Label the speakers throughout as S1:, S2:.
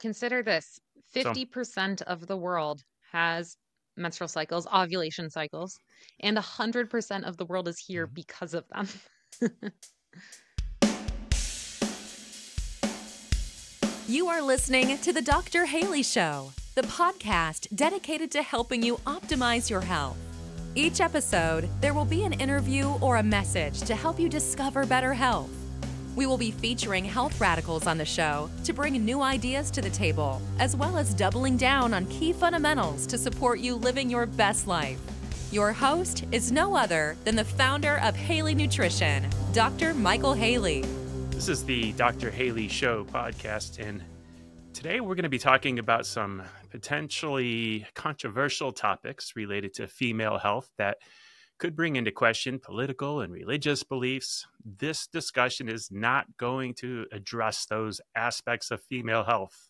S1: consider this 50% of the world has menstrual cycles, ovulation cycles, and 100% of the world is here
S2: Mhm.
S1: because of them.
S3: You are listening to The Dr. Haley Show, the podcast dedicated to helping you optimize your health. Each episode, there will be an interview or a message to help you discover better health. We will be featuring health radicals on the show to bring new ideas to the table, as well as doubling down on key fundamentals to support you living your best life. Your host is no other than the founder of Haley Nutrition, Dr. Michael Haley.
S2: This is the Dr. Haley Show podcast, and today we're going to be talking about some potentially controversial topics related to female health that could bring into question political and religious beliefs. This discussion is not going to address those aspects of female health.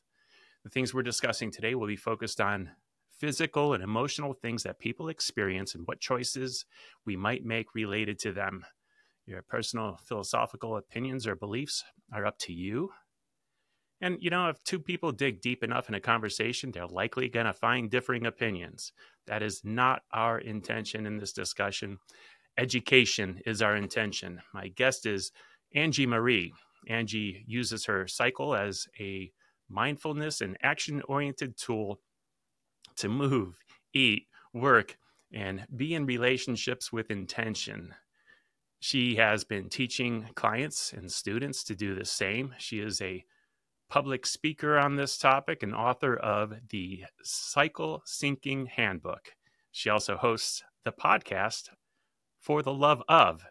S2: The things we're discussing today will be focused on physical and emotional things that people experience and what choices we might make related to them. Your personal philosophical opinions or beliefs are up to you. And, you know, if two people dig deep enough in a conversation, they're likely going to find differing opinions. That is not our intention in this discussion. Education is our intention. My guest is Angie Marie. Angie uses her cycle as a mindfulness and action oriented tool to move, eat, work, and be in relationships with intention. She has been teaching clients and students to do the same. She is a public speaker on this topic and author of the Cycle Syncing Handbook. She also hosts the podcast For the Love of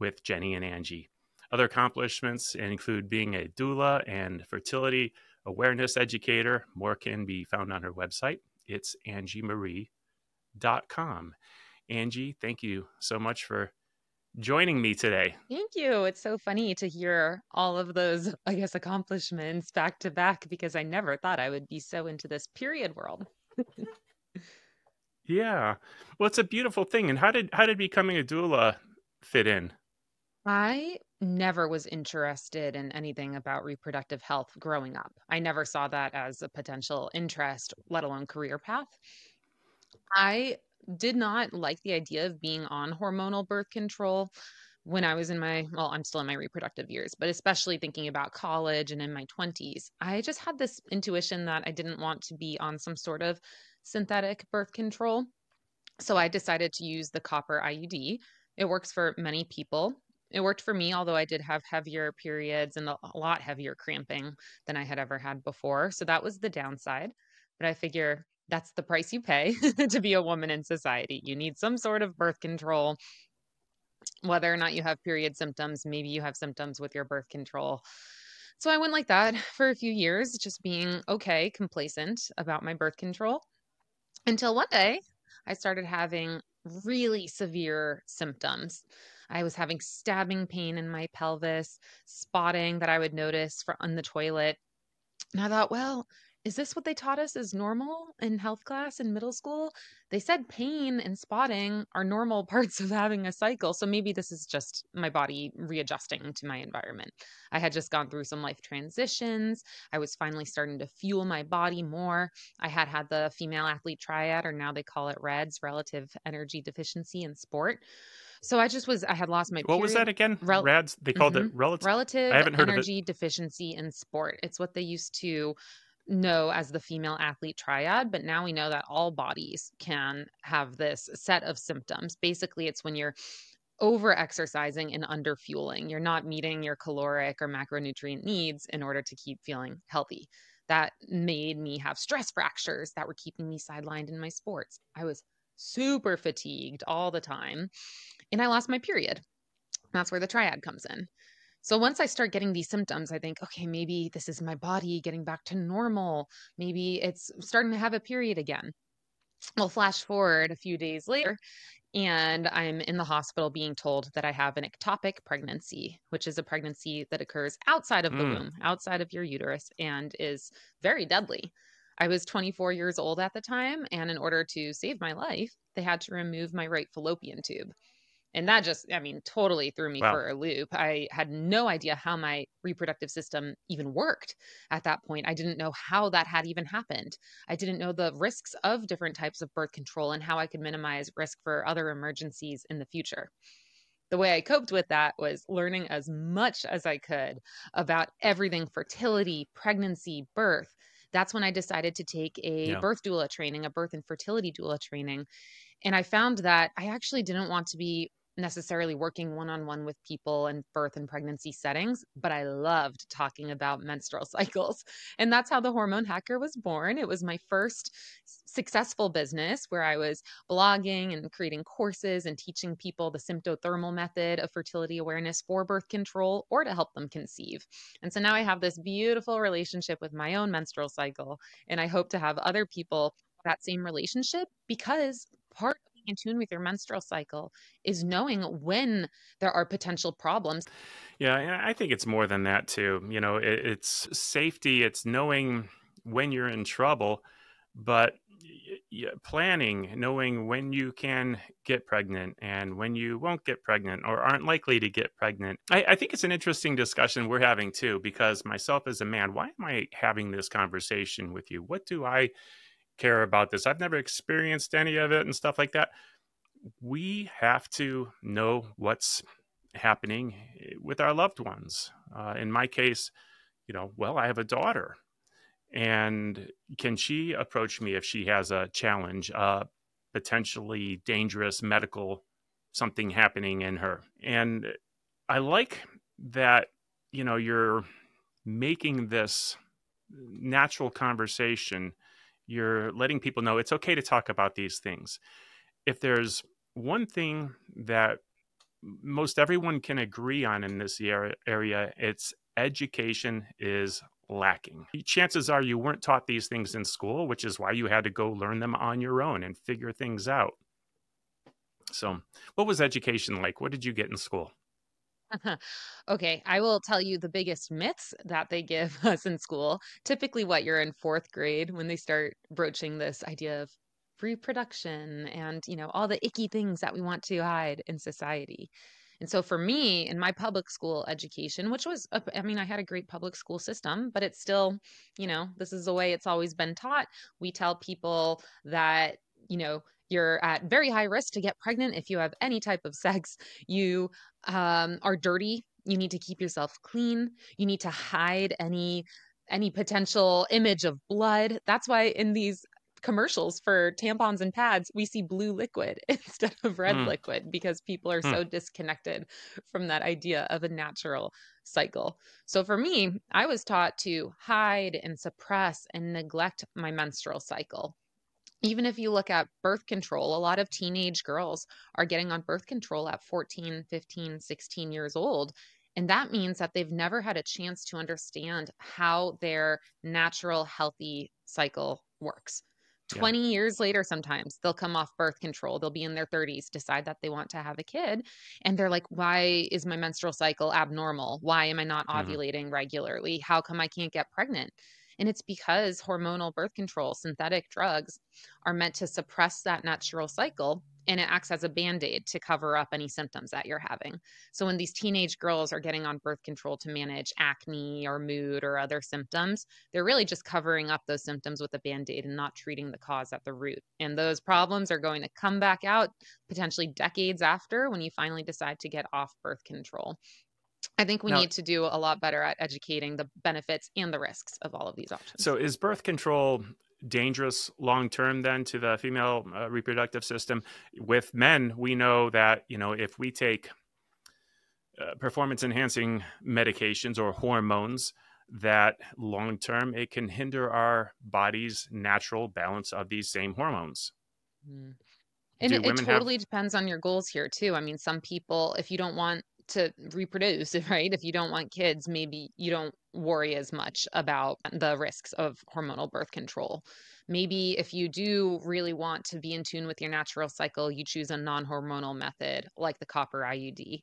S2: with Jenny and Angie. Other accomplishments include being a doula and fertility awareness educator. More can be found on her website. It's angiemarie.com. Angie, thank you so much for joining me today.
S1: Thank you. It's so funny to hear all of those, I guess, accomplishments back to back because I never thought I would be so into this period world.
S2: Yeah. Well, it's a beautiful thing. And how did how did becoming a doula fit in?
S1: I never was interested in anything about reproductive health growing up. I never saw that as a potential interest, let alone career path. I did not like the idea of being on hormonal birth control when I was in my, well, I'm still in my reproductive years, but especially thinking about college and in my 20s. I just had this intuition that I didn't want to be on some sort of synthetic birth control. So I decided to use the copper IUD. It works for many people. It worked for me, although I did have heavier periods and a lot heavier cramping than I had ever had before. So that was the downside. But I figure that's the price you pay to be a woman in society. You need some sort of birth control, whether or not you have period symptoms. Maybe you have symptoms with your birth control. So I went like that for a few years, just being okay, complacent about my birth control until one day I started having really severe symptoms. I was having stabbing pain in my pelvis, spotting that I would notice for on the toilet. And I thought, well, is this what they taught us as normal in health class in middle school? They said pain and spotting are normal parts of having a cycle. So maybe this is just my body readjusting to my environment. I had just gone through some life transitions. I was finally starting to fuel my body more. I had had the female athlete triad, or now they call it REDS, relative energy deficiency in sport. So I just was, I had lost my
S2: What was that again?
S1: Rel-
S2: Rads? They called it relative.
S1: Relative
S2: I haven't heard of it.
S1: energy deficiency in sport. It's what they used to know as the female athlete triad, but now we know that all bodies can have this set of symptoms. Basically, it's when you're over exercising and under fueling. You're not meeting your caloric or macronutrient needs in order to keep feeling healthy. That made me have stress fractures that were keeping me sidelined in my sports. I was super fatigued all the time, and I lost my period. That's where the triad comes in. So once I start getting these symptoms, I think, okay, maybe this is my body getting back to normal. Maybe it's starting to have a period again. Well, flash forward a few days later, and I'm in the hospital being told that I have an ectopic pregnancy, which is a pregnancy that occurs outside of the
S2: Mm.
S1: womb, outside of your uterus, and is very deadly. I was 24 years old at the time, and in order to save my life, they had to remove my right fallopian tube. And that just, I mean, totally threw me
S2: Wow.
S1: for a loop. I had no idea how my reproductive system even worked at that point. I didn't know how that had even happened. I didn't know the risks of different types of birth control and how I could minimize risk for other emergencies in the future. The way I coped with that was learning as much as I could about everything fertility, pregnancy, birth. That's when I decided to take a
S2: Yeah.
S1: birth doula training, a birth and fertility doula training. And I found that I actually didn't want to be necessarily working one on one with people in birth and pregnancy settings, but I loved talking about menstrual cycles. And that's how the Hormone Hacker was born. It was my first successful business where I was blogging and creating courses and teaching people the symptothermal method of fertility awareness for birth control or to help them conceive. And so now I have this beautiful relationship with my own menstrual cycle. And I hope to have other people that same relationship because part of in tune with your menstrual cycle is knowing when there are potential problems.
S2: Yeah, I think it's more than that too. You know, it, it's safety, it's knowing when you're in trouble, but planning, knowing when you can get pregnant and when you won't get pregnant or aren't likely to get pregnant. I, I think it's an interesting discussion we're having too, because myself as a man, why am I having this conversation with you? What do I care about this? I've never experienced any of it and stuff like that. We have to know what's happening eh, with our loved ones. Uh, in my case, you know, well, I have a daughter, and can she approach me if she has a challenge, potentially dangerous medical something happening in her? And I like that, you know, you're making this natural conversation. You're letting people know it's okay to talk about these things. If there's one thing that most everyone can agree on in this area, it's education is lacking. Chances are you weren't taught these things in school, which is why you had to go learn them on your own and figure things out. So, what was education like? What did you get in school?
S1: okay, I will tell you the biggest myths that they give us in school. Typically, what you're in fourth grade when they start broaching this idea of reproduction and, you know, all the icky things that we want to hide in society. And so for me, in my public school education, which was, I mean, I had a great public school system, but it's still, you know, this is the way it's always been taught. We tell people that, you know, you're at very high risk to get pregnant if you have any type of sex. You um, are dirty. You need to keep yourself clean. You need to hide any any potential image of blood. That's why in these commercials for tampons and pads, we see blue liquid instead of red
S2: Hmm.
S1: liquid because people are
S2: Hmm.
S1: so disconnected from that idea of a natural cycle. So for me, I was taught to hide and suppress and neglect my menstrual cycle. Even if you look at birth control, a lot of teenage girls are getting on birth control at 14, 15, 16 years old. And that means that they've never had a chance to understand how their natural, healthy cycle works.
S2: Yeah.
S1: 20 years later, sometimes they'll come off birth control. They'll be in their 30s, decide that they want to have a kid. And they're like, why is my menstrual cycle abnormal? Why am I not
S2: Mhm.
S1: ovulating regularly? How come I can't get pregnant? And it's because hormonal birth control, synthetic drugs, are meant to suppress that natural cycle and it acts as a band aid to cover up any symptoms that you're having. So when these teenage girls are getting on birth control to manage acne or mood or other symptoms, they're really just covering up those symptoms with a band aid and not treating the cause at the root. And those problems are going to come back out potentially decades after when you finally decide to get off birth control. I think we
S2: Now-
S1: need to do a lot better at educating the benefits and the risks of all of these options.
S2: So, is birth control dangerous long term then to the female uh, reproductive system? With men, we know that you know if we take uh, performance enhancing medications or hormones, that long term it can hinder our body's natural balance of these same hormones.
S1: Mm. And
S2: Do
S1: it, it
S2: women have-
S1: totally depends on your goals here too. I mean, some people, if you don't want to reproduce, right? If you don't want kids, maybe you don't worry as much about the risks of hormonal birth control. Maybe if you do really want to be in tune with your natural cycle, you choose a non-hormonal method like the copper IUD.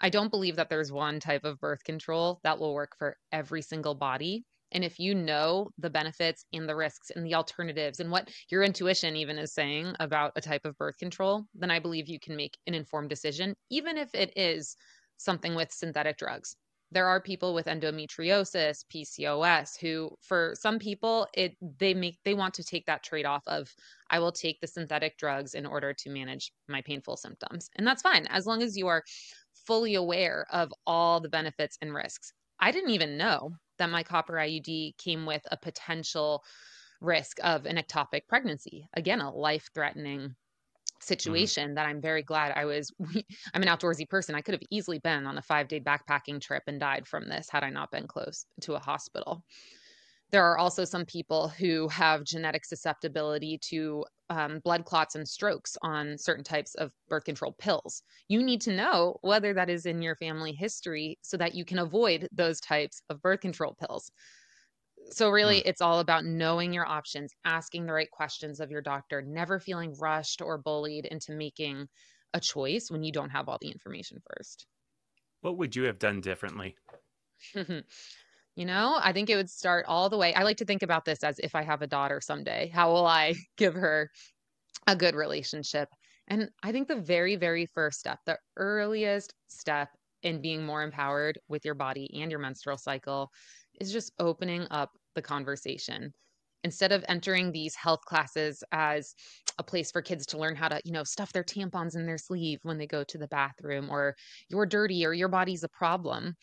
S1: I don't believe that there's one type of birth control that will work for every single body. And if you know the benefits and the risks and the alternatives and what your intuition even is saying about a type of birth control, then I believe you can make an informed decision, even if it is something with synthetic drugs. There are people with endometriosis, PCOS who for some people it they make they want to take that trade off of I will take the synthetic drugs in order to manage my painful symptoms. And that's fine as long as you are fully aware of all the benefits and risks. I didn't even know that my copper IUD came with a potential risk of an ectopic pregnancy. Again, a life threatening. Situation mm-hmm. that I'm very glad I was. I'm an outdoorsy person. I could have easily been on a five day backpacking trip and died from this had I not been close to a hospital. There are also some people who have genetic susceptibility to um, blood clots and strokes on certain types of birth control pills. You need to know whether that is in your family history so that you can avoid those types of birth control pills. So, really, mm. it's all about knowing your options, asking the right questions of your doctor, never feeling rushed or bullied into making a choice when you don't have all the information first.
S2: What would you have done differently?
S1: You know, I think it would start all the way. I like to think about this as if I have a daughter someday, how will I give her a good relationship? And I think the very, very first step, the earliest step in being more empowered with your body and your menstrual cycle is just opening up the conversation. Instead of entering these health classes as a place for kids to learn how to, you know, stuff their tampons in their sleeve when they go to the bathroom or you're dirty or your body's a problem,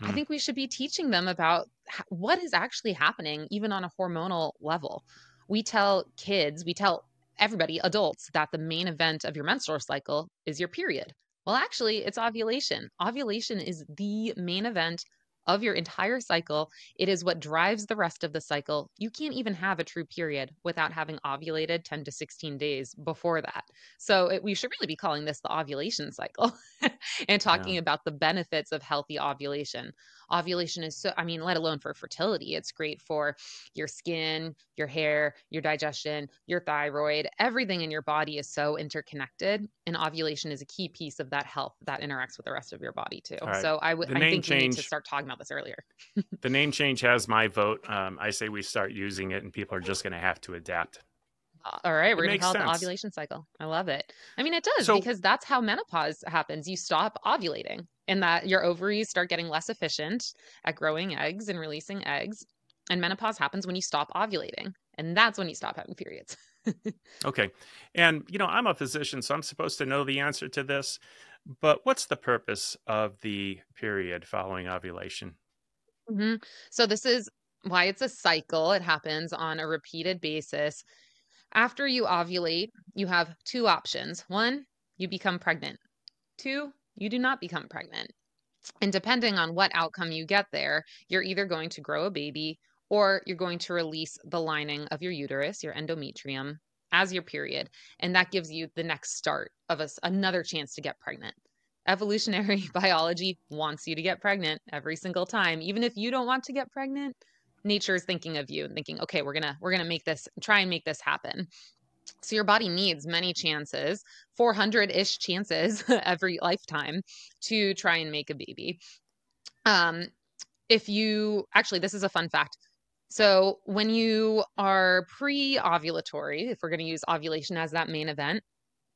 S1: I mm. think we should be teaching them about what is actually happening, even on a hormonal level. We tell kids, we tell everybody, adults, that the main event of your menstrual cycle is your period. Well, actually, it's ovulation. Ovulation is the main event of your entire cycle. It is what drives the rest of the cycle. You can't even have a true period without having ovulated 10 to 16 days before that. So it, we should really be calling this the ovulation cycle and talking yeah. about the benefits of healthy ovulation ovulation is so, I mean, let alone for fertility, it's great for your skin, your hair, your digestion, your thyroid. Everything in your body is so interconnected. And ovulation is a key piece of that health that interacts with the rest of your body too. Right. So I would, I think change, we need to start talking about this earlier.
S2: the name change has my vote. Um, I say we start using it and people are just going to have to adapt.
S1: All right, we're going to call it the ovulation cycle. I love it. I mean, it does so, because that's how menopause happens. You stop ovulating and that your ovaries start getting less efficient at growing eggs and releasing eggs. And menopause happens when you stop ovulating. And that's when you stop having periods.
S2: okay. And, you know, I'm a physician, so I'm supposed to know the answer to this. But what's the purpose of the period following ovulation?
S1: Mm-hmm. So, this is why it's a cycle. It happens on a repeated basis. After you ovulate, you have two options. One, you become pregnant. Two, you do not become pregnant. And depending on what outcome you get there, you're either going to grow a baby or you're going to release the lining of your uterus, your endometrium, as your period. And that gives you the next start of us another chance to get pregnant. Evolutionary biology wants you to get pregnant every single time. Even if you don't want to get pregnant, nature is thinking of you and thinking, okay, we're gonna we're gonna make this try and make this happen. So your body needs many chances, 400 ish chances every lifetime to try and make a baby. Um, if you actually, this is a fun fact. So when you are pre ovulatory, if we're going to use ovulation as that main event,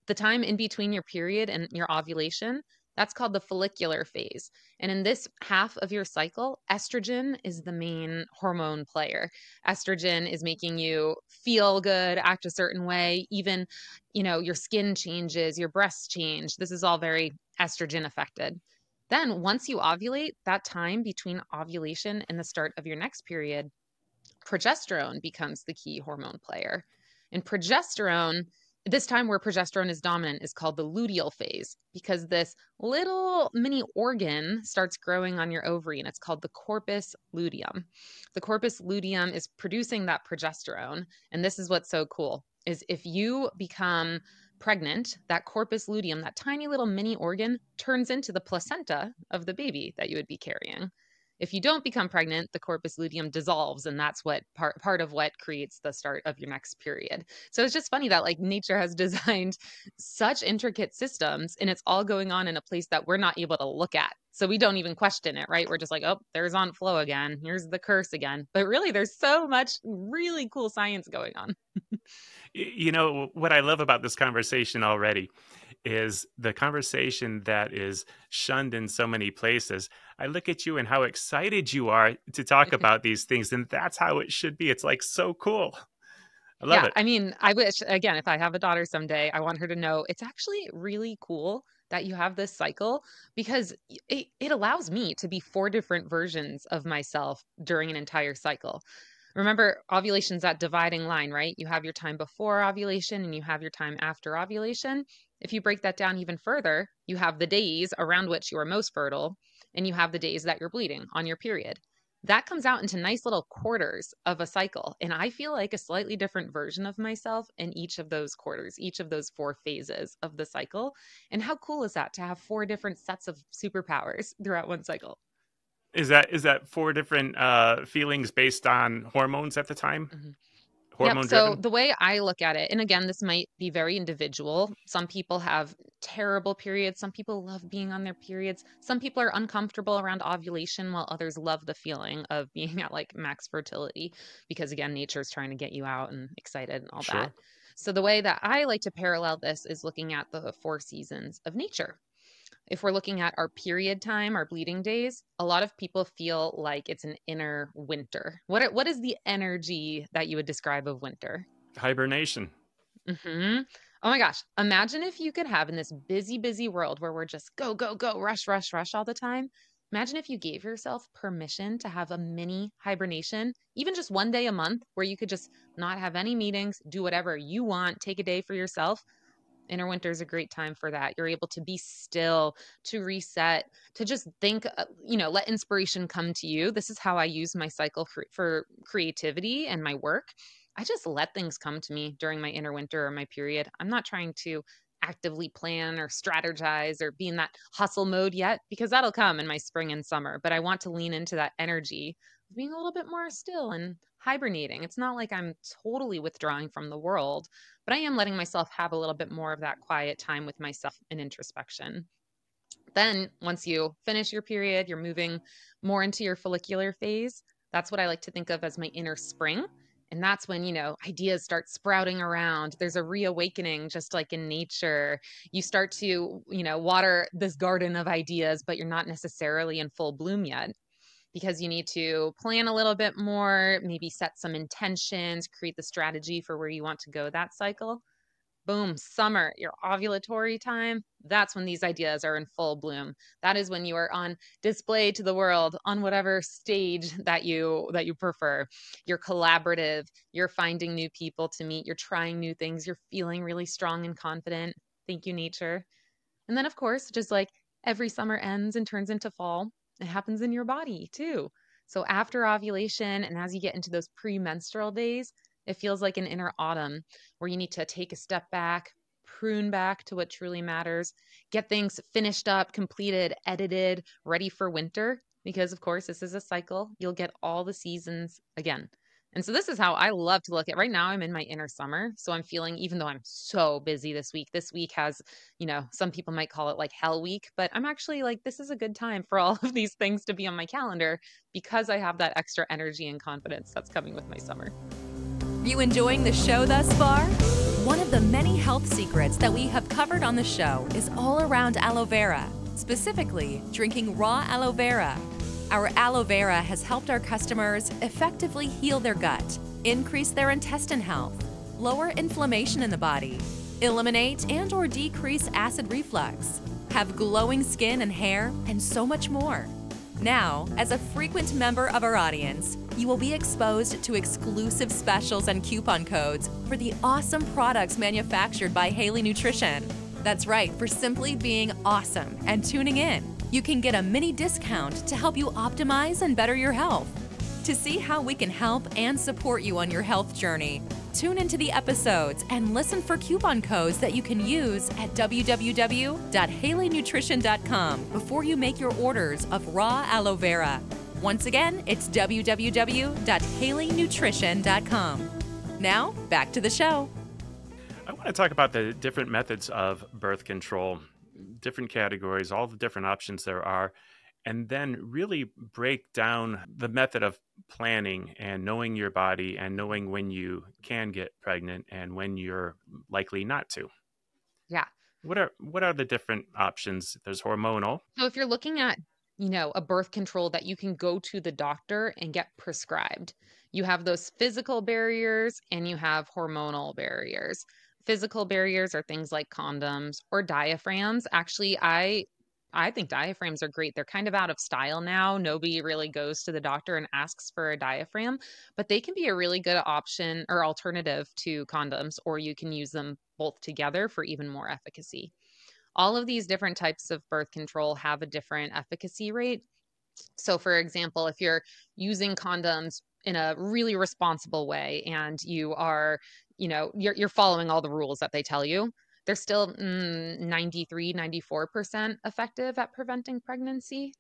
S1: the time in between your period and your ovulation that's called the follicular phase. And in this half of your cycle, estrogen is the main hormone player. Estrogen is making you feel good, act a certain way, even, you know, your skin changes, your breasts change. This is all very estrogen affected. Then, once you ovulate, that time between ovulation and the start of your next period, progesterone becomes the key hormone player. And progesterone this time where progesterone is dominant is called the luteal phase because this little mini organ starts growing on your ovary and it's called the corpus luteum. The corpus luteum is producing that progesterone and this is what's so cool is if you become pregnant, that corpus luteum, that tiny little mini organ turns into the placenta of the baby that you would be carrying. If you don't become pregnant, the corpus luteum dissolves, and that's what part part of what creates the start of your next period. So it's just funny that like nature has designed such intricate systems, and it's all going on in a place that we're not able to look at So we don't even question it, right? We're just like, oh, there's on flow again. Here's the curse again. But really, there's so much really cool science going on.
S2: you know, what I love about this conversation already is the conversation that is shunned in so many places. I look at you and how excited you are to talk mm-hmm. about these things, and that's how it should be. It's like so cool. I love
S1: yeah,
S2: it.
S1: I mean, I wish again, if I have a daughter someday, I want her to know it's actually really cool that you have this cycle because it, it allows me to be four different versions of myself during an entire cycle. Remember, ovulation's that dividing line, right? You have your time before ovulation and you have your time after ovulation. If you break that down even further, you have the days around which you are most fertile and you have the days that you're bleeding on your period that comes out into nice little quarters of a cycle. And I feel like a slightly different version of myself in each of those quarters, each of those four phases of the cycle. And how cool is that to have four different sets of superpowers throughout one cycle?
S2: Is that is that four different uh, feelings based on hormones at the time? Mm-hmm
S1: hormone yep. So the way I look at it, and again, this might be very individual. Some people have terrible periods. Some people love being on their periods. Some people are uncomfortable around ovulation, while others love the feeling of being at like max fertility because again, nature is trying to get you out and excited and all sure. that. So the way that I like to parallel this is looking at the four seasons of nature if we're looking at our period time, our bleeding days, a lot of people feel like it's an inner winter. What what is the energy that you would describe of winter?
S2: Hibernation.
S1: Mm-hmm. Oh my gosh. Imagine if you could have in this busy, busy world where we're just go, go, go, rush, rush, rush all the time. Imagine if you gave yourself permission to have a mini hibernation, even just one day a month, where you could just not have any meetings, do whatever you want, take a day for yourself, Inner winter is a great time for that. You're able to be still, to reset, to just think, uh, you know, let inspiration come to you. This is how I use my cycle for, for creativity and my work. I just let things come to me during my inner winter or my period. I'm not trying to actively plan or strategize or be in that hustle mode yet because that'll come in my spring and summer. But I want to lean into that energy being a little bit more still and hibernating. It's not like I'm totally withdrawing from the world, but I am letting myself have a little bit more of that quiet time with myself and introspection. Then, once you finish your period, you're moving more into your follicular phase. That's what I like to think of as my inner spring. And that's when, you know, ideas start sprouting around. There's a reawakening, just like in nature. You start to, you know, water this garden of ideas, but you're not necessarily in full bloom yet because you need to plan a little bit more, maybe set some intentions, create the strategy for where you want to go that cycle. Boom, summer, your ovulatory time. That's when these ideas are in full bloom. That is when you are on display to the world on whatever stage that you that you prefer. You're collaborative, you're finding new people to meet, you're trying new things, you're feeling really strong and confident. Thank you nature. And then of course, just like every summer ends and turns into fall, it happens in your body too. So after ovulation and as you get into those premenstrual days, it feels like an inner autumn where you need to take a step back, prune back to what truly matters, get things finished up, completed, edited, ready for winter. Because, of course, this is a cycle. You'll get all the seasons again. And so this is how I love to look at right now I'm in my inner summer. So I'm feeling even though I'm so busy this week, this week has, you know, some people might call it like hell week, but I'm actually like this is a good time for all of these things to be on my calendar because I have that extra energy and confidence that's coming with my summer.
S3: You enjoying the show thus far? One of the many health secrets that we have covered on the show is all around aloe vera, specifically drinking raw aloe vera our aloe vera has helped our customers effectively heal their gut, increase their intestine health, lower inflammation in the body, eliminate and or decrease acid reflux, have glowing skin and hair, and so much more. Now, as a frequent member of our audience, you will be exposed to exclusive specials and coupon codes for the awesome products manufactured by Haley Nutrition. That's right, for simply being awesome and tuning in you can get a mini discount to help you optimize and better your health. To see how we can help and support you on your health journey, tune into the episodes and listen for coupon codes that you can use at www.haleynutrition.com before you make your orders of raw aloe vera. Once again, it's www.haleynutrition.com. Now, back to the show.
S2: I want to talk about the different methods of birth control different categories, all the different options there are. and then really break down the method of planning and knowing your body and knowing when you can get pregnant and when you're likely not to.
S1: Yeah.
S2: What are what are the different options? There's hormonal.
S1: So if you're looking at, you know, a birth control that you can go to the doctor and get prescribed. You have those physical barriers and you have hormonal barriers. Physical barriers are things like condoms or diaphragms. Actually, I I think diaphragms are great. They're kind of out of style now. Nobody really goes to the doctor and asks for a diaphragm, but they can be a really good option or alternative to condoms, or you can use them both together for even more efficacy. All of these different types of birth control have a different efficacy rate. So, for example, if you're using condoms in a really responsible way and you are, you know, you're, you're following all the rules that they tell you, they're still mm, 93, 94% effective at preventing pregnancy.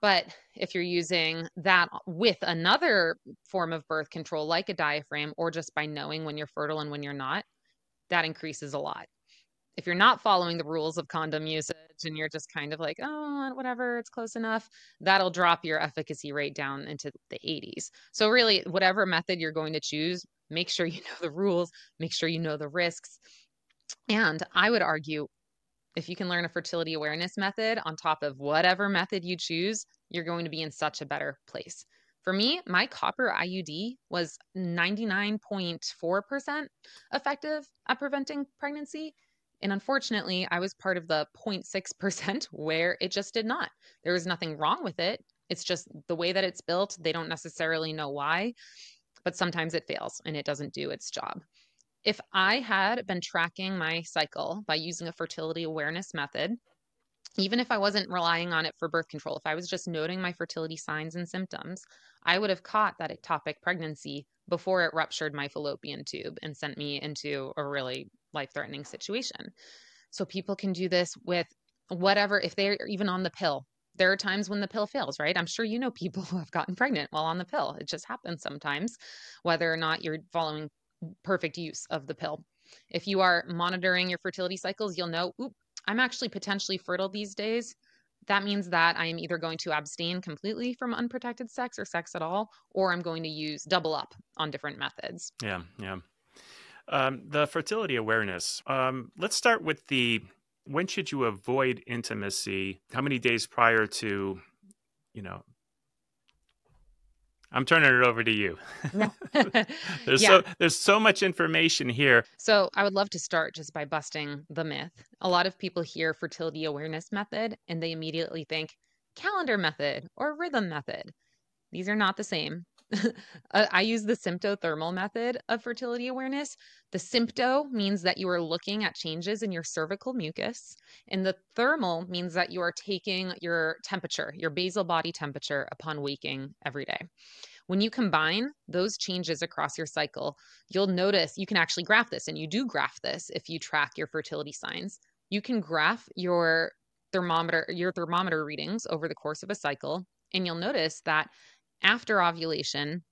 S1: But if you're using that with another form of birth control, like a diaphragm, or just by knowing when you're fertile and when you're not, that increases a lot. If you're not following the rules of condom usage and you're just kind of like, oh, whatever, it's close enough, that'll drop your efficacy rate down into the 80s. So, really, whatever method you're going to choose, make sure you know the rules, make sure you know the risks, and I would argue if you can learn a fertility awareness method on top of whatever method you choose, you're going to be in such a better place. For me, my copper IUD was 99.4% effective at preventing pregnancy. And unfortunately, I was part of the 0.6% where it just did not. There was nothing wrong with it. It's just the way that it's built. They don't necessarily know why, but sometimes it fails and it doesn't do its job if I had been tracking my cycle by using a fertility awareness method, even if I wasn't relying on it for birth control, if I was just noting my fertility signs and symptoms, I would have caught that ectopic pregnancy before it ruptured my fallopian tube and sent me into a really life threatening situation. So people can do this with whatever, if they're even on the pill. There are times when the pill fails, right? I'm sure you know people who have gotten pregnant while on the pill. It just happens sometimes, whether or not you're following perfect use of the pill. If you are monitoring your fertility cycles, you'll know, oop, I'm actually potentially fertile these days. That means that I am either going to abstain completely from unprotected sex or sex at all, or I'm going to use double up on different methods.
S2: Yeah, yeah. Um, the fertility awareness. Um, let's start with the when should you avoid intimacy? How many days prior to, you know, I'm turning it over to you. there's yeah. so there's so much information here.
S1: So I would love to start just by busting the myth. A lot of people hear fertility awareness method and they immediately think calendar method or rhythm method. These are not the same. Uh, I use the symptothermal method of fertility awareness. The sympto means that you are looking at changes in your cervical mucus, and the thermal means that you are taking your temperature, your basal body temperature upon waking every day. When you combine those changes across your cycle, you'll notice you can actually graph this, and you do graph this if you track your fertility signs. You can graph your thermometer your thermometer readings over the course of a cycle and you'll notice that after ovulation,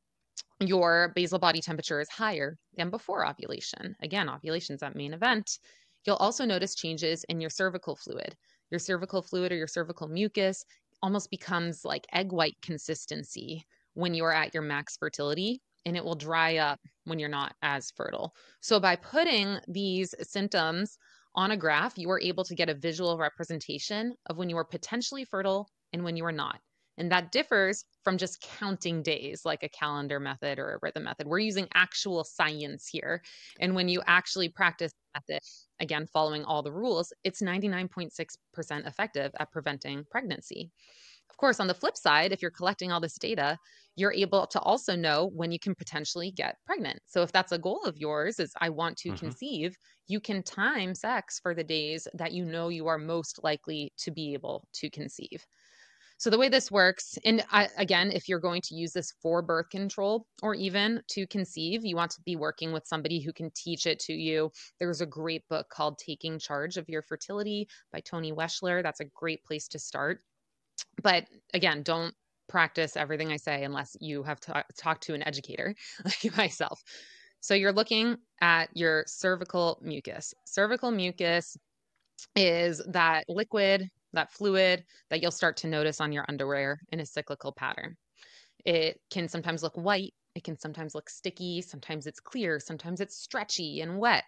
S1: your basal body temperature is higher than before ovulation. Again, ovulation is that main event. You'll also notice changes in your cervical fluid. Your cervical fluid or your cervical mucus almost becomes like egg white consistency when you're at your max fertility and it will dry up when you're not as fertile. So by putting these symptoms on a graph, you are able to get a visual representation of when you are potentially fertile and when you are not. And that differs from just counting days like a calendar method or a rhythm method. We're using actual science here. And when you actually practice method, again, following all the rules, it's 99.6% effective at preventing pregnancy. Of course, on the flip side, if you're collecting all this data, you're able to also know when you can potentially get pregnant. So if that's a goal of yours is I want to mm-hmm. conceive, you can time sex for the days that you know you are most likely to be able to conceive. So the way this works, and I, again, if you're going to use this for birth control or even to conceive, you want to be working with somebody who can teach it to you. There's a great book called Taking Charge of Your Fertility by Toni Weschler. That's a great place to start. But again, don't practice everything I say unless you have t- talked to an educator like myself. So you're looking at your cervical mucus. Cervical mucus is that liquid that fluid that you'll start to notice on your underwear in a cyclical pattern. It can sometimes look white, it can sometimes look sticky, sometimes it's clear, sometimes it's stretchy and wet.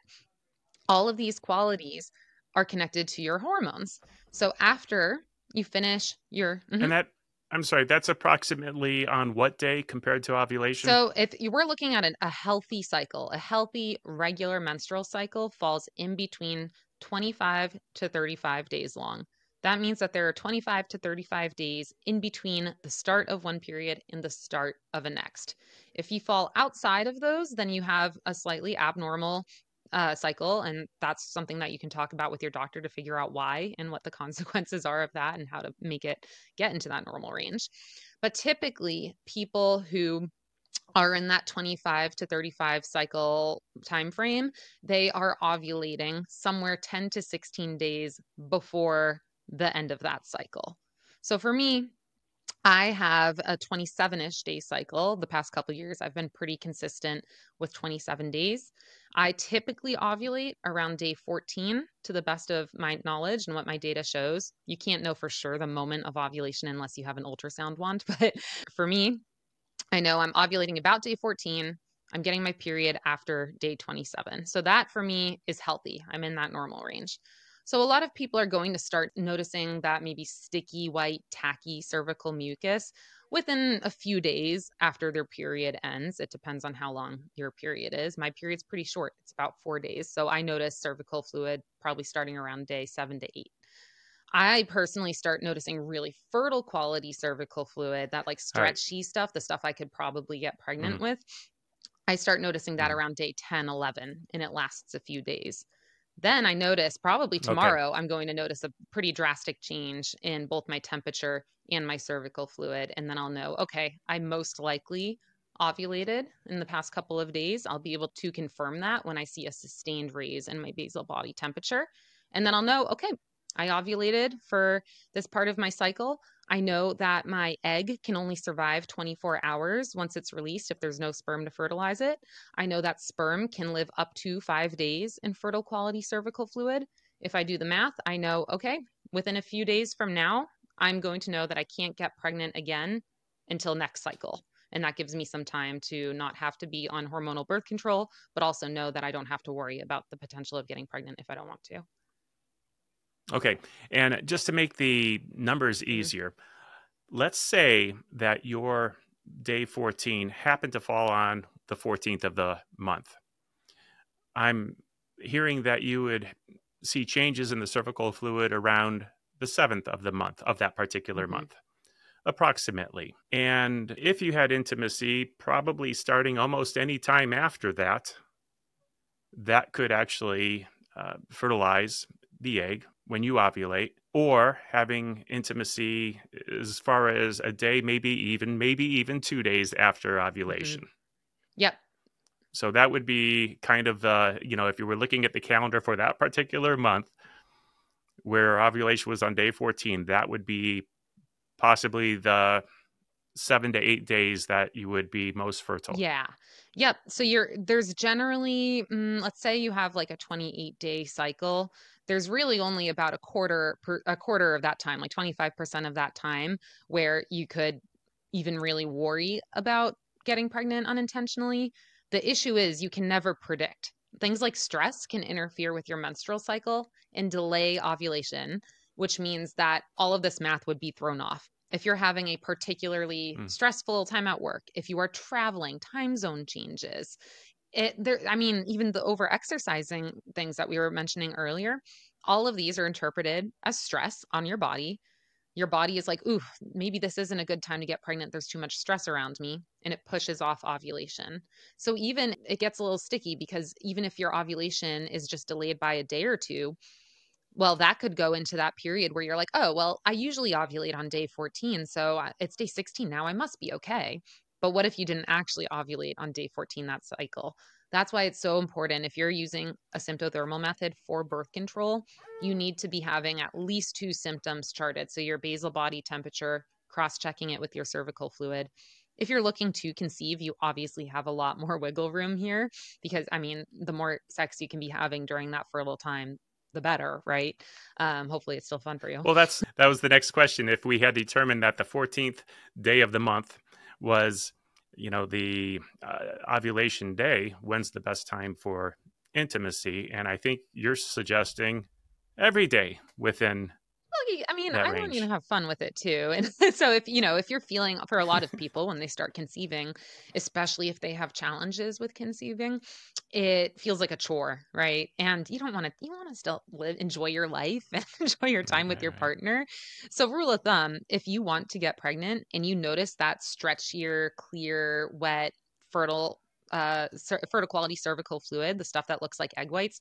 S1: All of these qualities are connected to your hormones. So after you finish your
S2: mm-hmm. and that I'm sorry, that's approximately on what day compared to ovulation?
S1: So, if you were looking at an, a healthy cycle, a healthy regular menstrual cycle falls in between 25 to 35 days long. That means that there are 25 to 35 days in between the start of one period and the start of a next. If you fall outside of those, then you have a slightly abnormal uh, cycle. And that's something that you can talk about with your doctor to figure out why and what the consequences are of that and how to make it get into that normal range. But typically, people who are in that 25 to 35 cycle time frame they are ovulating somewhere 10 to 16 days before the end of that cycle so for me I have a 27 ish day cycle. The past couple years, I've been pretty consistent with 27 days. I typically ovulate around day 14 to the best of my knowledge and what my data shows. You can't know for sure the moment of ovulation unless you have an ultrasound wand. But for me, I know I'm ovulating about day 14. I'm getting my period after day 27. So that for me is healthy. I'm in that normal range. So, a lot of people are going to start noticing that maybe sticky, white, tacky cervical mucus within a few days after their period ends. It depends on how long your period is. My period's pretty short, it's about four days. So, I notice cervical fluid probably starting around day seven to eight. I personally start noticing really fertile quality cervical fluid, that like stretchy right. stuff, the stuff I could probably get pregnant mm. with. I start noticing that mm. around day 10, 11, and it lasts a few days. Then I notice probably tomorrow okay. I'm going to notice a pretty drastic change in both my temperature and my cervical fluid. And then I'll know, okay, I most likely ovulated in the past couple of days. I'll be able to confirm that when I see a sustained raise in my basal body temperature. And then I'll know, okay, I ovulated for this part of my cycle. I know that my egg can only survive 24 hours once it's released if there's no sperm to fertilize it. I know that sperm can live up to five days in fertile quality cervical fluid. If I do the math, I know, okay, within a few days from now, I'm going to know that I can't get pregnant again until next cycle. And that gives me some time to not have to be on hormonal birth control, but also know that I don't have to worry about the potential of getting pregnant if I don't want to.
S2: Okay. And just to make the numbers mm-hmm. easier, let's say that your day 14 happened to fall on the 14th of the month. I'm hearing that you would see changes in the cervical fluid around the 7th of the month of that particular mm-hmm. month approximately. And if you had intimacy, probably starting almost any time after that, that could actually uh, fertilize the egg when you ovulate or having intimacy as far as a day maybe even maybe even 2 days after ovulation. Mm-hmm.
S1: Yep.
S2: So that would be kind of the, you know, if you were looking at the calendar for that particular month where ovulation was on day 14, that would be possibly the 7 to 8 days that you would be most fertile.
S1: Yeah. Yep. So you're there's generally mm, let's say you have like a 28 day cycle there's really only about a quarter per, a quarter of that time, like 25% of that time where you could even really worry about getting pregnant unintentionally. The issue is you can never predict. Things like stress can interfere with your menstrual cycle and delay ovulation, which means that all of this math would be thrown off. If you're having a particularly mm. stressful time at work, if you are traveling, time zone changes, it there i mean even the over exercising things that we were mentioning earlier all of these are interpreted as stress on your body. Your body is like ooh maybe this isn't a good time to get pregnant. There's too much stress around me and it pushes off ovulation. So even it gets a little sticky because even if your ovulation is just delayed by a day or two well that could go into that period where you're like oh well i usually ovulate on day 14 so uh, it's day 16 now i must be okay but what if you didn't actually ovulate on day 14 that cycle? That's why it's so important. If you're using a symptothermal method for birth control, you need to be having at least two symptoms charted. So your basal body temperature, cross checking it with your cervical fluid. If you're looking to conceive, you obviously have a lot more wiggle room here because, I mean, the more sex you can be having during that fertile time, the better, right? Um, hopefully it's still fun for you.
S2: Well, that's that was the next question. If we had determined that the 14th day of the month was, you know, the uh, ovulation day, when's the best time for intimacy? And I think you're suggesting every day within
S1: I mean, I want you to have fun with it too. And so if, you know, if you're feeling for a lot of people when they start conceiving, especially if they have challenges with conceiving, it feels like a chore, right? And you don't want to you want to still live enjoy your life and enjoy your time with your partner. So rule of thumb, if you want to get pregnant and you notice that stretchier, clear, wet, fertile uh fertile quality cervical fluid, the stuff that looks like egg whites,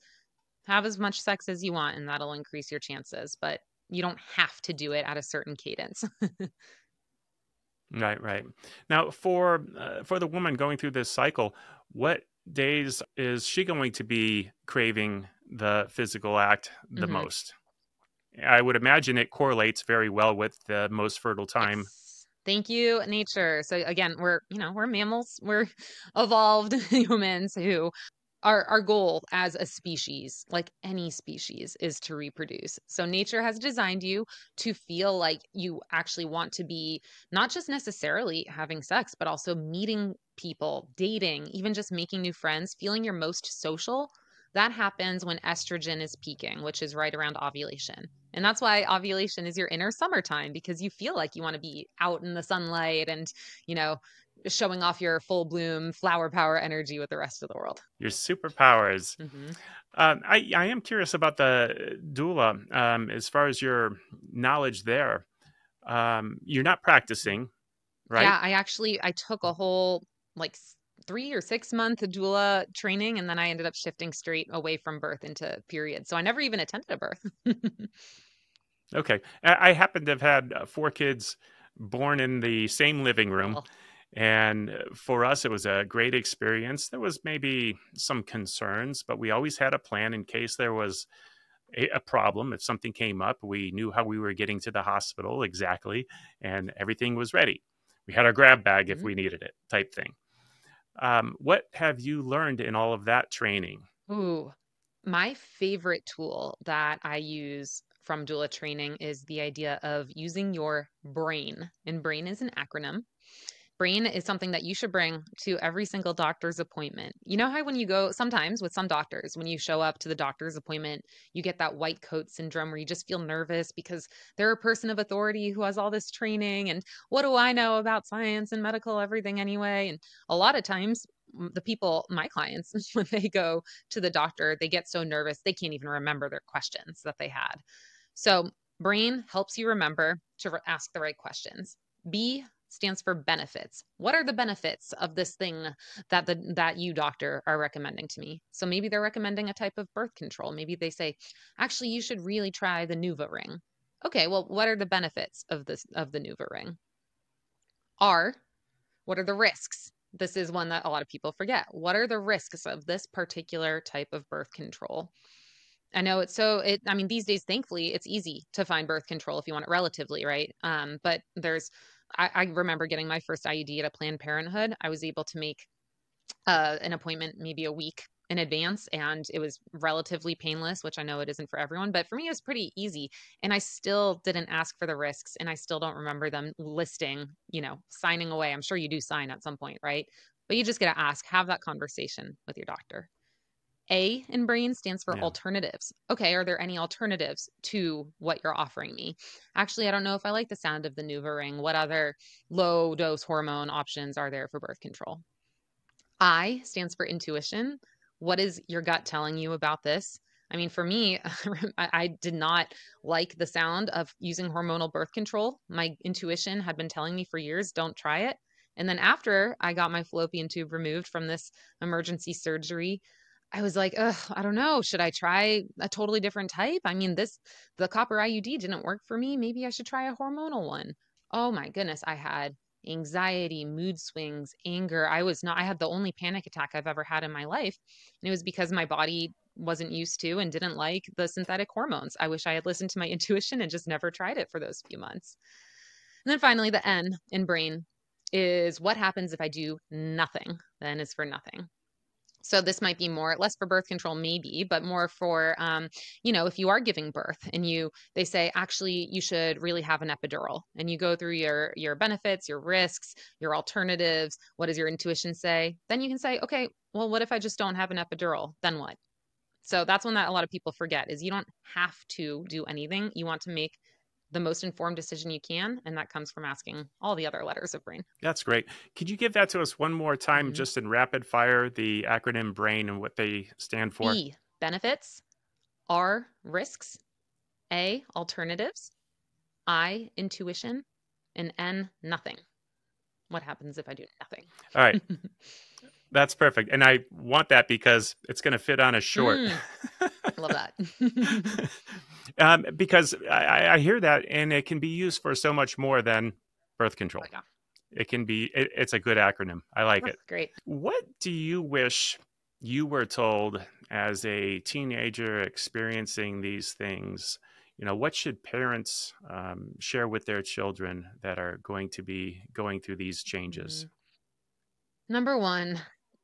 S1: have as much sex as you want and that'll increase your chances. But you don't have to do it at a certain cadence.
S2: right, right. Now, for uh, for the woman going through this cycle, what days is she going to be craving the physical act the mm-hmm. most? I would imagine it correlates very well with the most fertile time.
S1: Yes. Thank you, nature. So again, we're you know we're mammals, we're evolved humans who our our goal as a species like any species is to reproduce. So nature has designed you to feel like you actually want to be not just necessarily having sex but also meeting people dating even just making new friends feeling your most social. That happens when estrogen is peaking which is right around ovulation. And that's why ovulation is your inner summertime because you feel like you want to be out in the sunlight and you know showing off your full bloom flower power energy with the rest of the world.
S2: Your superpowers. Mm-hmm. Um, I, I am curious about the doula um, as far as your knowledge there. Um, you're not practicing, right?
S1: Yeah, I actually I took a whole like three or six month doula training, and then I ended up shifting straight away from birth into period. So I never even attended a birth.
S2: okay, I happen to have had uh, four kids born in the same living room. And uh, for us, it was a great experience. There was maybe some concerns, but we always had a plan in case there was a, a, problem. If something came up, we knew how we were getting to the hospital exactly, and everything was ready. We had our grab bag if mm-hmm. we needed it, type thing. Um, what have you learned in all of that training?
S1: Ooh, my favorite tool that I use from doula training is the idea of using your brain. And brain is an acronym brain is something that you should bring to every single doctor's appointment. You know how when you go sometimes with some doctors, when you show up to the doctor's appointment, you get that white coat syndrome where you just feel nervous because they're a person of authority who has all this training and what do I know about science and medical everything anyway? And a lot of times the people my clients when they go to the doctor they get so nervous they can't even remember their questions that they had so brain helps you remember to ask the right questions b stands for benefits. What are the benefits of this thing that the that you doctor are recommending to me? So maybe they're recommending a type of birth control. Maybe they say, actually, you should really try the NuvaRing. Okay, well, what are the benefits of this of the NuvaRing? R, what are the risks? This is one that a lot of people forget. What are the risks of this particular type of birth control? I know it's so it I mean these days thankfully it's easy to find birth control if you want it relatively, right? Um, but there's I, I remember getting my first IUD at a Planned Parenthood. I was able to make uh, an appointment maybe a week in advance and it was relatively painless which i know it isn't for everyone but for me it was pretty easy and i still didn't ask for the risks and i still don't remember them listing you know signing away. I'm sure you do sign at some point right? But you just got to ask have that conversation with your doctor a in brain stands for yeah. alternatives. Okay, are there any alternatives to what you're offering me? Actually, I don't know if I like the sound of the NuvaRing. What other low dose hormone options are there for birth control? I stands for intuition. What is your gut telling you about this? I mean, for me, I did not like the sound of using hormonal birth control. My intuition had been telling me for years, don't try it. And then after I got my fallopian tube removed from this emergency surgery, I was like, Ugh, I don't know. Should I try a totally different type? I mean, this, the copper IUD didn't work for me. Maybe I should try a hormonal one. Oh my goodness. I had anxiety, mood swings, anger. I was not, I had the only panic attack I've ever had in my life. And it was because my body wasn't used to and didn't like the synthetic hormones. I wish I had listened to my intuition and just never tried it for those few months. And then finally, the N in brain is what happens if I do nothing? Then is for nothing. So this might be more less for birth control, maybe, but more for, um, you know, if you are giving birth and you they say actually you should really have an epidural, and you go through your your benefits, your risks, your alternatives. What does your intuition say? Then you can say, okay, well, what if I just don't have an epidural? Then what? So that's one that a lot of people forget is you don't have to do anything. You want to make the most informed decision you can. And that comes from asking all the other letters of brain.
S2: That's great. Could you give that to us one more time, mm-hmm. just in rapid fire, the acronym BRAIN and what they stand for?
S1: B, benefits, R, risks, A, alternatives, I, intuition, and N, nothing. What happens if I do nothing?
S2: All right. That's perfect. And I want that because it's going to fit on a short. Mm,
S1: love that.
S2: um, because I, I, hear that and it can be used for so much more than birth control. Oh. It can be, it, it's a good acronym. I like That's it.
S1: Great.
S2: What do you wish you were told as a teenager experiencing these things? You know, what should parents um, share with their children that are going to be going through these changes?
S1: Mm-hmm. Number one,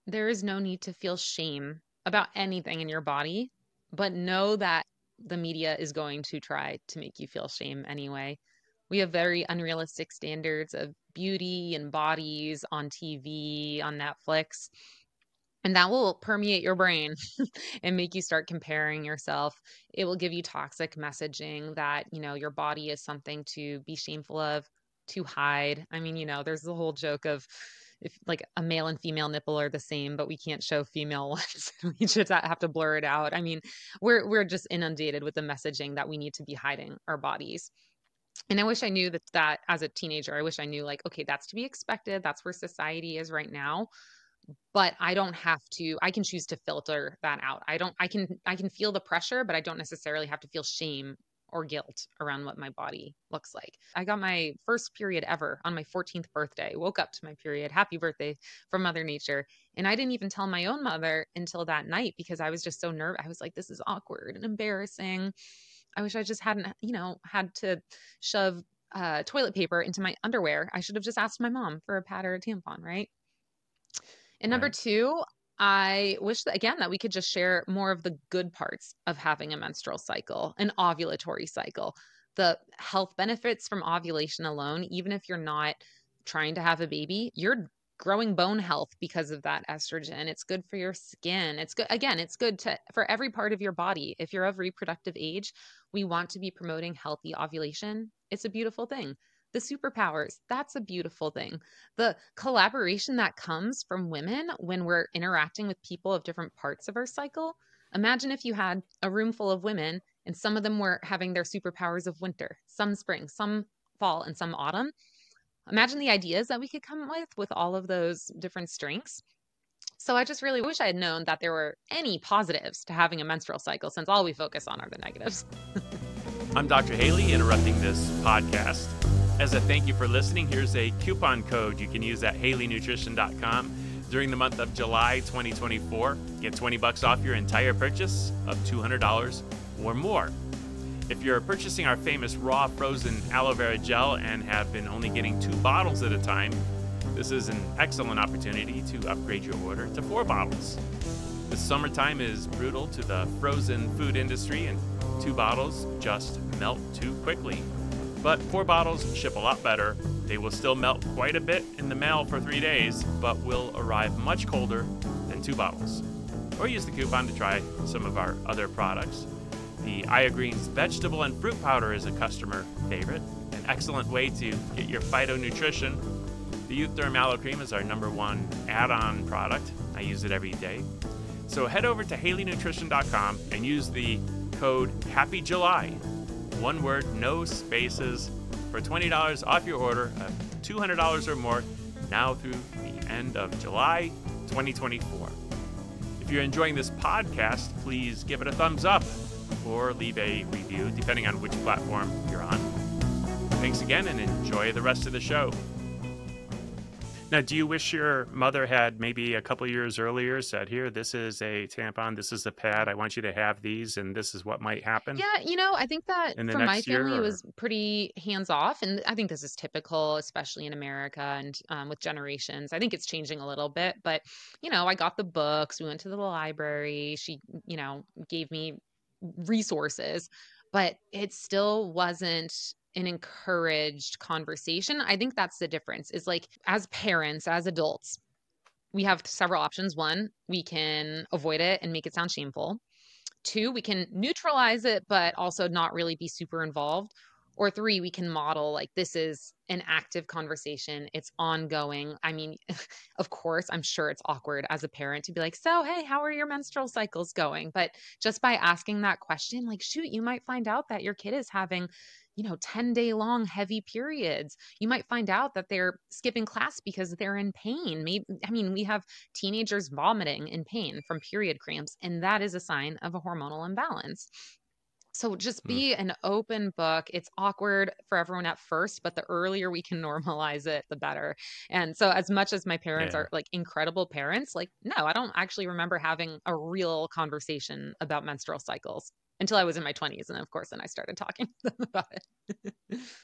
S1: there is no need to feel shame about anything in your body, but know that the media is going to try to make you feel shame anyway. We have very unrealistic standards of beauty and bodies on TV, on Netflix. And that will permeate your brain and make you start comparing yourself. It will give you toxic messaging that, you know, your body is something to be shameful of, to hide. I mean, you know, there's the whole joke of, if like a male and female nipple are the same, but we can't show female ones. we just have to blur it out. I mean, we're we're just inundated with the messaging that we need to be hiding our bodies. And I wish I knew that that as a teenager, I wish I knew like, okay, that's to be expected. That's where society is right now. But I don't have to, I can choose to filter that out. I don't, I can, I can feel the pressure, but I don't necessarily have to feel shame or guilt around what my body looks like. I got my first period ever on my 14th birthday. Woke up to my period. Happy birthday from Mother Nature. And I didn't even tell my own mother until that night because I was just so nervous. I was like, this is awkward and embarrassing. I wish I just hadn't, you know, had to shove uh, toilet paper into my underwear. I should have just asked my mom for a pad or a tampon, right? And number right. two, I wish that again that we could just share more of the good parts of having a menstrual cycle, an ovulatory cycle, the health benefits from ovulation alone, even if you're not trying to have a baby, you're growing bone health because of that estrogen. It's good for your skin. It's good again, it's good to for every part of your body. If you're of reproductive age, we want to be promoting healthy ovulation. It's a beautiful thing the superpowers. That's a beautiful thing. The collaboration that comes from women when we're interacting with people of different parts of our cycle. Imagine if you had a room full of women and some of them were having their superpowers of winter, some spring, some fall, and some autumn. Imagine the ideas that we could come with with all of those different strengths. So I just really wish I had known that there were any positives to having a menstrual cycle since all we focus on are the negatives.
S2: I'm Dr. Haley interrupting this podcast. As a thank you for listening, here's a coupon code you can use at haleynutrition.com during the month of July 2024. Get 20 bucks off your entire purchase of $200 or more. If you're purchasing our famous raw frozen aloe vera gel and have been only getting two bottles at a time, this is an excellent opportunity to upgrade your order to four bottles. The summertime is brutal to the frozen food industry, and two bottles just melt too quickly. But four bottles ship a lot better. They will still melt quite a bit in the mail for three days, but will arrive much colder than two bottles. Or use the coupon to try some of our other products. The Greens vegetable and fruit powder is a customer favorite, an excellent way to get your phytonutrition. The Youth Derm Aloe Cream is our number one add on product. I use it every day. So head over to haleynutrition.com and use the code Happy July one word, no spaces, for $20 off your order uh, of $200 or more now through the end of July 2024. If you're enjoying this podcast, please give it a thumbs up or leave a review, depending on which platform you're on. Thanks again and enjoy the rest of the show. Now, do you wish your mother had maybe a couple years earlier said, "Here, this is a tampon, this is a pad. I want you to have these, and this is what might happen"?
S1: Yeah, you know, I think that for my
S2: year,
S1: family, it
S2: or-
S1: was pretty hands off, and I think this is typical, especially in America and um, with generations. I think it's changing a little bit, but you know, I got the books. We went to the library. She, you know, gave me resources, but it still wasn't an encouraged conversation. I think that's the difference. Is like as parents, as adults, we have several options. One, we can avoid it and make it sound shameful. Two, we can neutralize it, but also not really be super involved. Or three, we can model like this is an active conversation. It's ongoing. I mean, of course, I'm sure it's awkward as a parent to be like, so, hey, how are your menstrual cycles going? But just by asking that question, like, shoot, you might find out that your kid is having, you know, 10 day long heavy periods. You might find out that they're skipping class because they're in pain. Maybe, I mean, we have teenagers vomiting in pain from period cramps, and that is a sign of a hormonal imbalance. So just
S2: Hmm.
S1: be an open book. It's awkward for everyone at first, but the earlier we can normalize it, the better. And so as much as my parents
S2: Yeah.
S1: are like incredible parents, like no, I don't actually remember having a real conversation about menstrual cycles until I was in my 20s and of course then I started talking to them about it.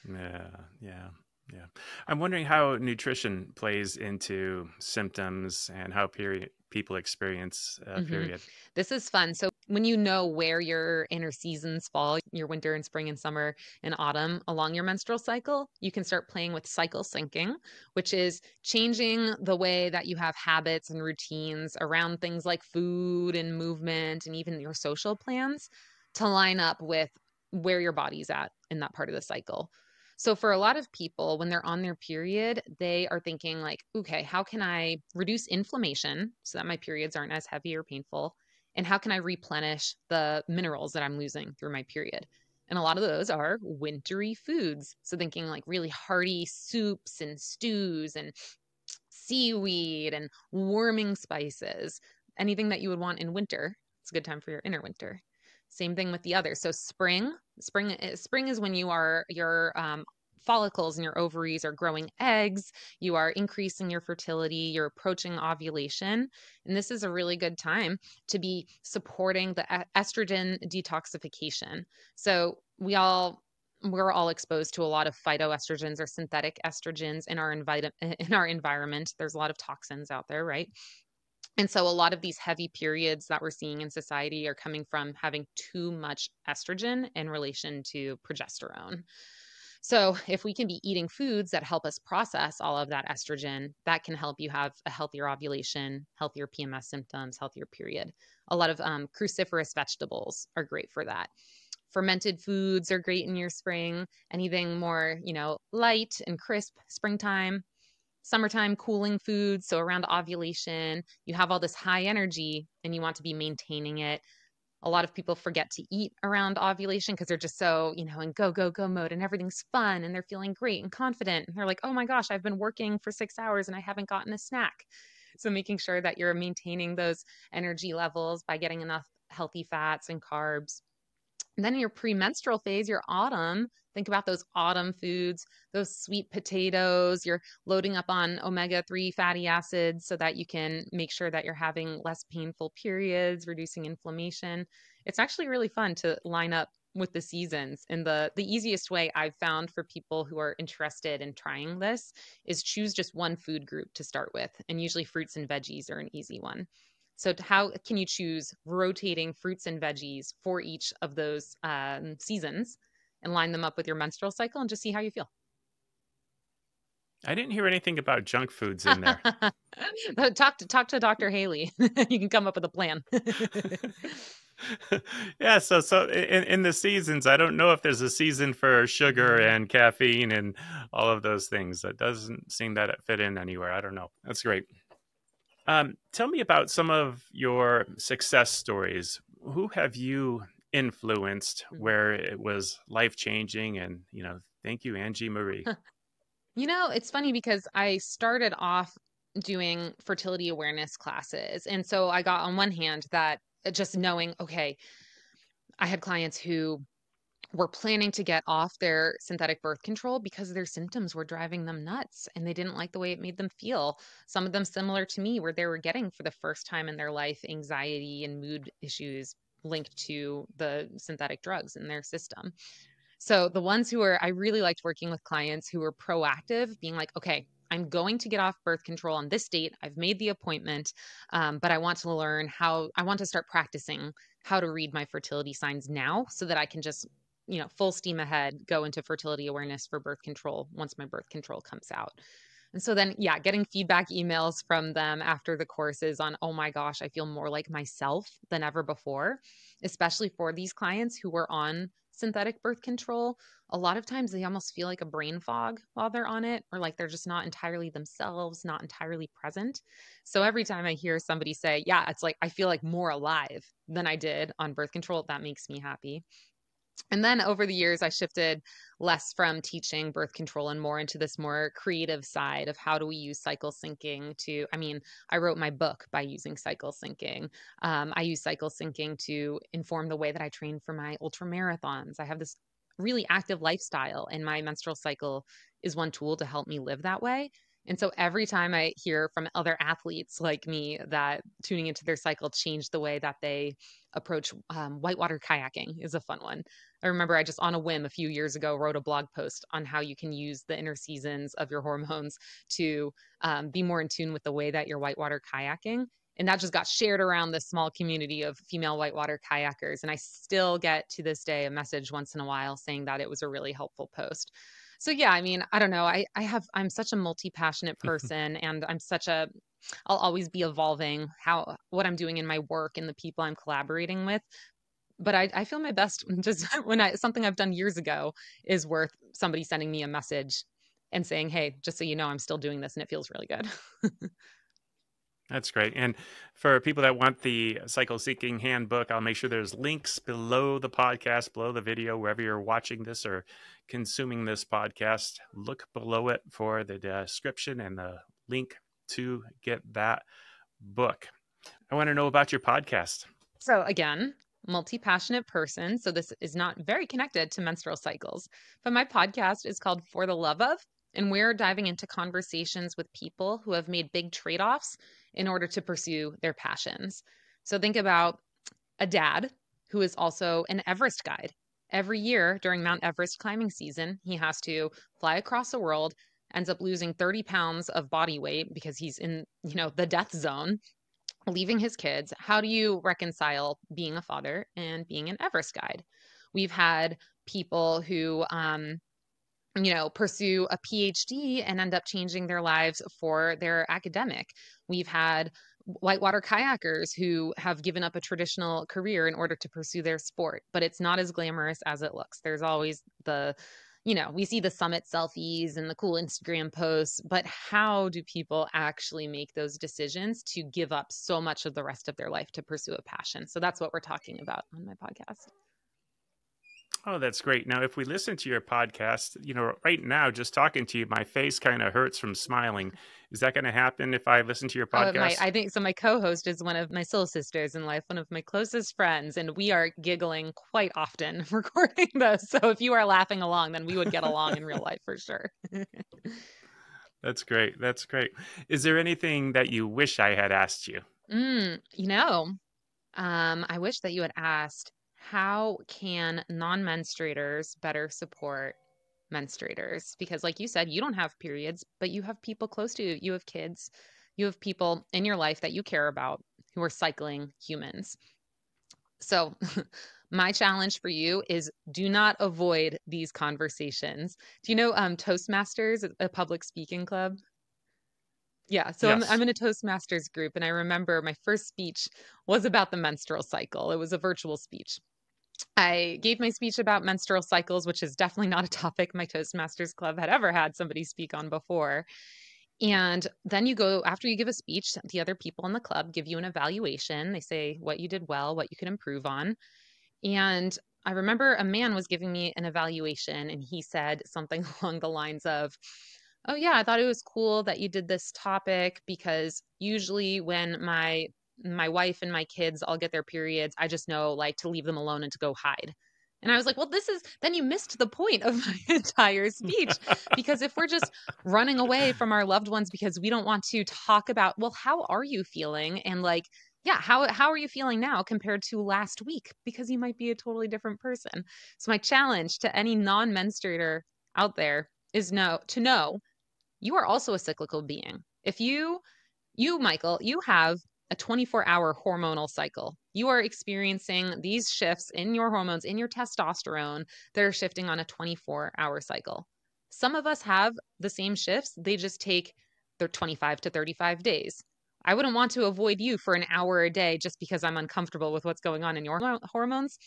S2: Yeah, yeah, yeah. I'm wondering how nutrition plays into symptoms and how period people experience a
S1: Mhm.
S2: period.
S1: This is fun. So when you know where your inner seasons fall, your winter and spring and summer and autumn along your menstrual cycle, you can start playing with cycle syncing, which is changing the way that you have habits and routines around things like food and movement and even your social plans to line up with where your body's at in that part of the cycle. So for a lot of people when they're on their period, they are thinking like, okay, how can I reduce inflammation so that my periods aren't as heavy or painful? And how can I replenish the minerals that I'm losing through my period? And a lot of those are wintry foods. So thinking like really hearty soups and stews and seaweed and warming spices, anything that you would want in winter. It's a good time for your inner winter. Same thing with the other. So spring, spring, is- spring is when you are your um, follicles and your ovaries are growing eggs. You are increasing your fertility. You're approaching ovulation, and this is a really good time to be supporting the estrogen detoxification. So we all we're all exposed to a lot of phytoestrogens or synthetic estrogens in our envi- in our environment. There's a lot of toxins out there, right? And so a lot of these heavy periods that we're seeing in society are coming from having too much estrogen in relation to progesterone. So, if we can be eating foods that help us process all of that estrogen, that can help you have a healthier ovulation, healthier PMS symptoms, healthier period. A lot of um, cruciferous vegetables are great for that. Fermented foods are great in your spring. Anything more, you know, light and crisp springtime summertime cooling foods. So around ovulation, you have all this high energy and you want to be maintaining it. A lot of people forget to eat around ovulation because they're just so, you know, in go, go, go mode and everything's fun and they're feeling great and confident. And they're like, oh my gosh, I've been working for six hours and I haven't gotten a snack. So making sure that you're maintaining those energy levels by getting enough healthy fats and carbs. And then in your premenstrual phase, your autumn, think about those autumn foods, those sweet potatoes. You're loading up on omega 3 fatty acids so that you can make sure that you're having less painful periods, reducing inflammation. It's actually really fun to line up with the seasons. And the the easiest way I've found for people who are interested in trying this is choose just one food group to start with. And usually fruits and veggies are an easy one. So, how can you choose rotating fruits and veggies for each of those um, seasons and line them up with your menstrual cycle and just see how you feel?
S2: I didn't hear anything about junk foods in there.
S1: talk to talk to Dr. Haley. you can come up with a plan.
S2: yeah, so so in in the seasons, I don't know if there's a season for sugar and caffeine and all of those things. That doesn't seem that it fit in anywhere. I don't know. That's great. Um, tell me about some of your success stories. Who have you influenced
S1: Mhm.
S2: where it was life changing? And you know, thank you, Angie Marie.
S1: You know, it's funny because I started off doing fertility awareness classes. And so I got on one hand that uh, just knowing, okay, I had clients who were planning to get off their synthetic birth control because their symptoms were driving them nuts and they didn't like the way it made them feel. Some of them similar to me, where they were getting for the first time in their life anxiety and mood issues linked to the synthetic drugs in their system. So the ones who are, I really liked working with clients who were proactive, being like, okay, I'm going to get off birth control on this date. I've made the appointment, um, but I want to learn how, I want to start practicing how to read my fertility signs now so that I can just, you know, full steam ahead go into fertility awareness for birth control once my birth control comes out. And so then, yeah, getting feedback emails from them after the courses on, oh my gosh, I feel more like myself than ever before, especially for these clients who were on synthetic birth control. A lot of times they almost feel like a brain fog while they're on it, or like they're just not entirely themselves, not entirely present. So every time I hear somebody say, yeah, it's like I feel like more alive than I did on birth control, that makes me happy. And then over the years, I shifted less from teaching birth control and more into this more creative side of how do we use cycle syncing to, I mean, I wrote my book by using cycle syncing. Um, I use cycle syncing to inform the way that I train for my ultra marathons. I have this really active lifestyle, and my menstrual cycle is one tool to help me live that way. And so every time I hear from other athletes like me that tuning into their cycle changed the way that they approach um, whitewater kayaking is a fun one. I remember I just on a whim a few years ago wrote a blog post on how you can use the inner seasons of your hormones to um, be more in tune with the way that you're whitewater kayaking. And that just got shared around this small community of female whitewater kayakers. And I still get to this day a message once in a while saying that it was a really helpful post so yeah i mean i don't know i i have i'm such a multi-passionate person and i'm such a i'll always be evolving how what i'm doing in my work and the people i'm collaborating with but I, I feel my best just when I something I've done years ago is worth somebody sending me a message and saying, "Hey, just so you know, I'm still doing this, and it feels really good."
S2: That's great. And for people that want the cycle Syncing handbook, I'll make sure there's links below the podcast, below the video, wherever you're watching this or consuming this podcast. Look below it for the description and the link to get that book. I want to know about your podcast.
S1: So, again, multi passionate person. So, this is not very connected to menstrual cycles, but my podcast is called For the Love of. And we're diving into conversations with people who have made big trade offs in order to pursue their passions. So think about a dad who is also an Everest guide. Every year during Mount Everest climbing season, he has to fly across the world, ends up losing 30 pounds of body weight because he's in, you know, the death zone, leaving his kids. How do you reconcile being a father and being an Everest guide? We've had people who um, you know, pursue a PhD and end up changing their lives for their academic. We've had whitewater kayakers who have given up a traditional career in order to pursue their sport, but it's not as glamorous as it looks. There's always the, you know, we see the summit selfies and the cool Instagram posts, but how do people actually make those decisions to give up so much of the rest of their life to pursue a passion? So that's what we're talking about on my podcast.
S2: Oh, that's great. Now, if we listen to your podcast, you know, right now, just talking to you, my face kind of hurts from smiling. Is that going to happen if I listen to your podcast? Oh,
S1: my, I think so. My co host is one of my soul sisters in life, one of my closest friends, and we are giggling quite often recording this. So if you are laughing along, then we would get along in real life for sure.
S2: that's great. That's great. Is there anything that you wish I had asked you?
S1: Mm, you know, um, I wish that you had asked how can non menstruators better support menstruators? Because, like you said, you don't have periods, but you have people close to you. You have kids, you have people in your life that you care about who are cycling humans. So, my challenge for you is do not avoid these conversations. Do you know um, Toastmasters, a public speaking club? Yeah, so yes. I'm, I'm in a Toastmasters group, and I remember my first speech was about the menstrual cycle. It was a virtual speech. I gave my speech about menstrual cycles, which is definitely not a topic my Toastmasters Club had ever had somebody speak on before. And then you go, after you give a speech, the other people in the club give you an evaluation. They say what you did well, what you could improve on. And I remember a man was giving me an evaluation, and he said something along the lines of, Oh, yeah, I thought it was cool that you did this topic because usually when my my wife and my kids all get their periods, I just know like to leave them alone and to go hide. And I was like, well, this is then you missed the point of my entire speech. because if we're just running away from our loved ones because we don't want to talk about, well, how are you feeling? And like, yeah, how how are you feeling now compared to last week? Because you might be a totally different person. So my challenge to any non-menstruator out there is know to know you are also a cyclical being. If you you Michael, you have a 24 hour hormonal cycle. You are experiencing these shifts in your hormones, in your testosterone, that are shifting on a 24 hour cycle. Some of us have the same shifts, they just take their 25 to 35 days. I wouldn't want to avoid you for an hour a day just because I'm uncomfortable with what's going on in your hormones.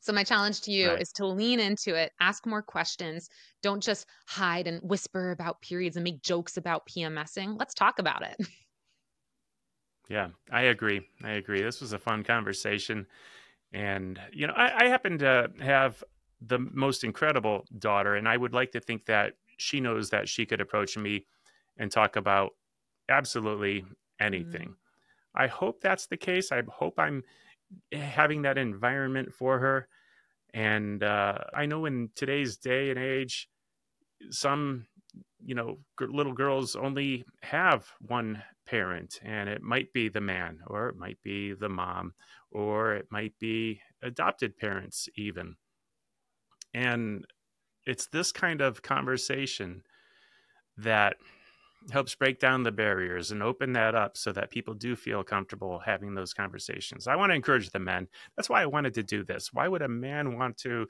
S1: So, my challenge to you right. is to lean into it, ask more questions. Don't just hide and whisper about periods and make jokes about PMSing. Let's talk about it.
S2: Yeah, I agree. I agree. This was a fun conversation. And, you know, I, I happen to have the most incredible daughter, and I would like to think that she knows that she could approach me and talk about absolutely anything. Mm. I hope that's the case. I hope I'm having that environment for her. And uh, I know in today's day and age, some you know little girls only have one parent and it might be the man or it might be the mom or it might be adopted parents even and it's this kind of conversation that helps break down the barriers and open that up so that people do feel comfortable having those conversations. I want to encourage the men. That's why I wanted to do this. Why would a man want to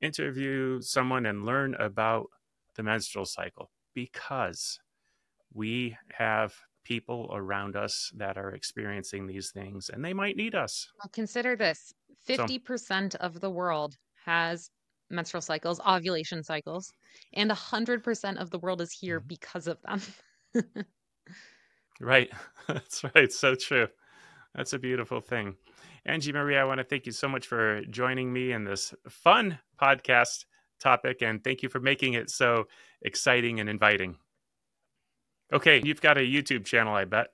S2: interview someone and learn about the menstrual cycle? because we have people around us that are experiencing these things and they might need us.
S1: Well, consider this 50% so, of the world has menstrual cycles, ovulation cycles, and 100% of the world is here mm-hmm. because of them.
S2: right. That's right. So true. That's a beautiful thing. Angie Marie, I want to thank you so much for joining me in this fun podcast topic, and thank you for making it so exciting and inviting. Okay, you've got a YouTube channel, I bet.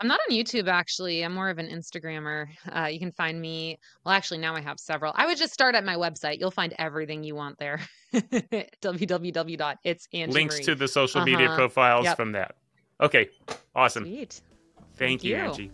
S1: I'm not on YouTube actually. I'm more of an Instagrammer. Uh, you can find me. Well, actually, now I have several. I would just start at my website. You'll find everything you want there. www.itsangie.
S2: Links to the social uh-huh. media profiles yep. from that. Okay, awesome.
S1: Sweet.
S2: Thank, Thank you, you, Angie.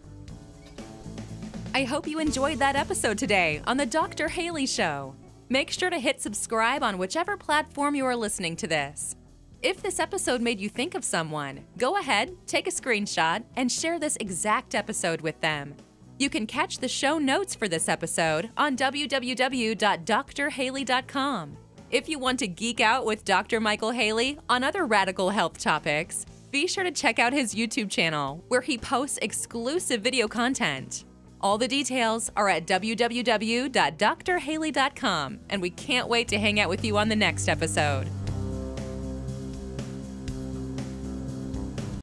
S3: I hope you enjoyed that episode today on the Dr. Haley Show. Make sure to hit subscribe on whichever platform you are listening to this. If this episode made you think of someone, go ahead, take a screenshot, and share this exact episode with them. You can catch the show notes for this episode on www.drhaley.com. If you want to geek out with Dr. Michael Haley on other radical health topics, be sure to check out his YouTube channel, where he posts exclusive video content. All the details are at www.drhaley.com, and we can't wait to hang out with you on the next episode.